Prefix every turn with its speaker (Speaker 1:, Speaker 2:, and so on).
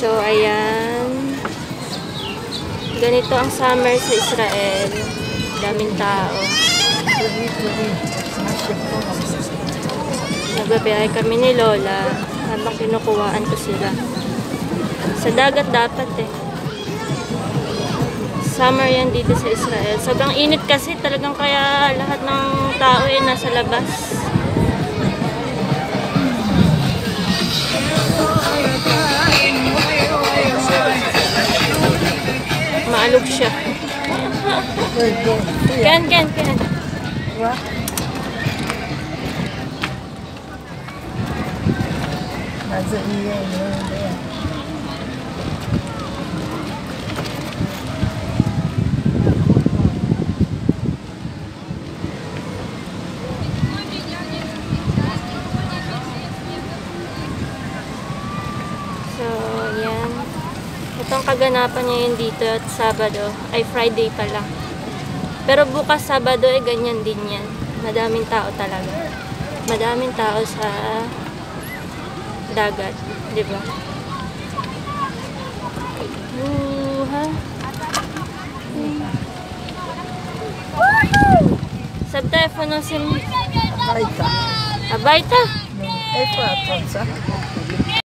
Speaker 1: So, ayan. Ganito ang summer sa Israel. Daming tao. Nagbabiyahe kami ni Lola habang kinukuhaan ko sila. Sa dagat dapat eh. Summer yan dito sa Israel. Sobrang init kasi talagang kaya lahat ng tao ay nasa labas. look siya. Can, can, can.
Speaker 2: Nasa iya yun.
Speaker 1: Itong kaganapan niya yun dito at Sabado. Ay, Friday pala. Pero bukas Sabado ay ganyan din yan. Madaming tao talaga. Madaming tao sa dagat. Di ba? Buha. Sa telepono sim...
Speaker 2: Baita.
Speaker 1: Abayta.
Speaker 2: Eh, pa, sa.